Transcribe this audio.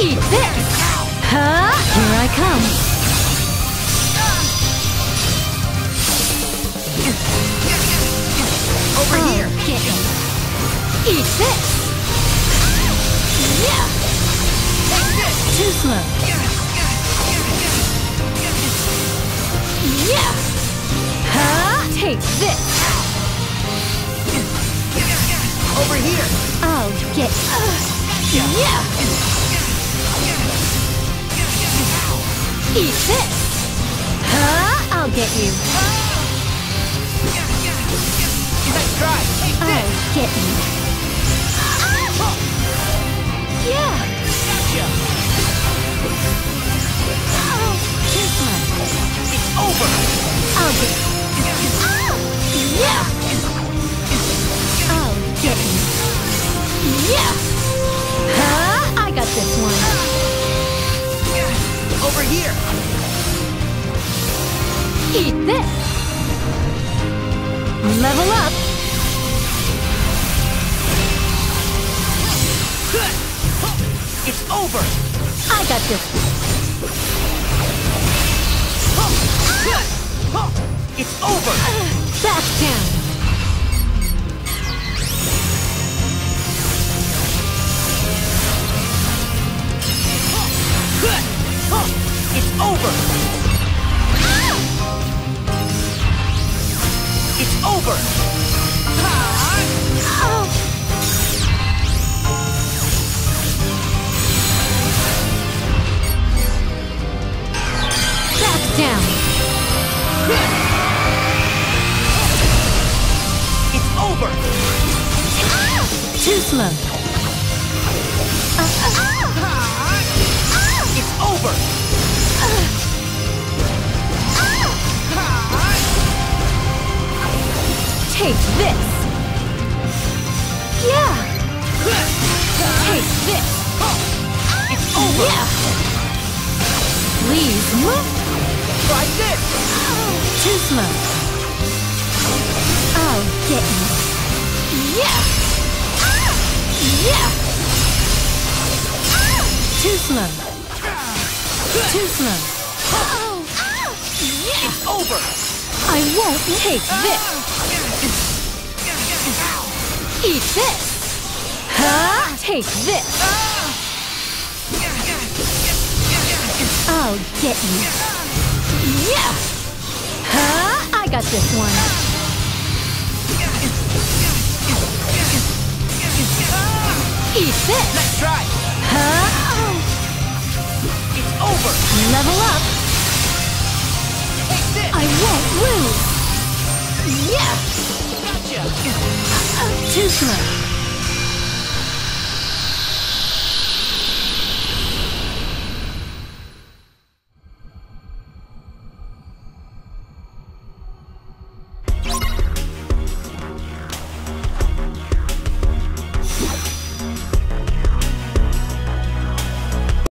Eat this! Huh? Here I come. Over Oh, here! get me. Eat this! Yeah! Take this! Too slow. Yeah! Huh? Take this! Over here! I'll get uh, Yeah! Eat this! Huh? I'll get you. Nice try! Take this! I'll get you. Eat this! Level up! It's over! I got this. It's over! Uh. Over! Oh. Back down. It's over! Too slow. It's Take this. Yeah. Take this. It's over! Yeah. Please move. Try this! Too slow. I'll get you. Yeah. Yeah. Too slow. Too slow. It's over! I won't take this. Eat this. Huh? Take this. I'll get you. Yeah. Huh? I got this one. Eat this. Let's try! Huh? It's over! Level up. Take this! I won't lose. Yeah. Gotcha! Too slow.